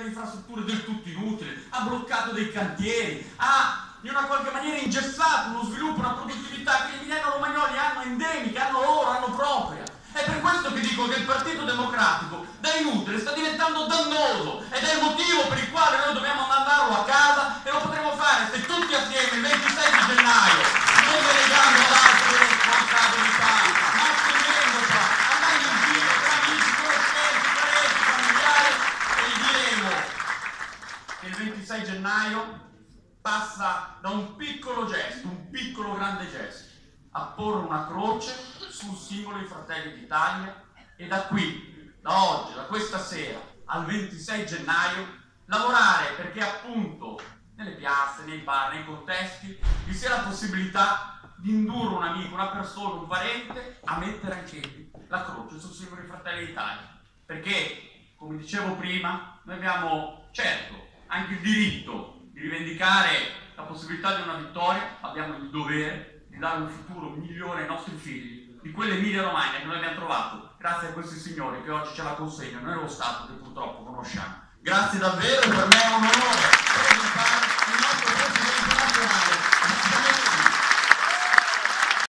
delle infrastrutture del tutto inutili, ha bloccato dei cantieri, ha in una qualche maniera ingessato uno sviluppo, una produttività che gli emiliano romagnoli hanno endemica, hanno loro, hanno propria. È per questo che dico che il Partito Democratico da inutile sta diventando dannoso ed è il 26 gennaio passa da un piccolo gesto, un piccolo grande gesto, a porre una croce sul simbolo dei Fratelli d'Italia e da qui, da oggi, da questa sera al 26 gennaio, lavorare perché appunto nelle piazze, nei bar, nei contesti vi sia la possibilità di indurre un amico, una persona, un parente a mettere anche la croce sul simbolo dei Fratelli d'Italia. Perché, come dicevo prima, noi abbiamo certo anche il diritto di rivendicare la possibilità di una vittoria, abbiamo il dovere di dare un futuro migliore ai nostri figli, di quell'Emilia Romagna che noi abbiamo trovato grazie a questi signori che oggi ce la consegnano nello Stato che purtroppo conosciamo. Grazie davvero, per me è un onore.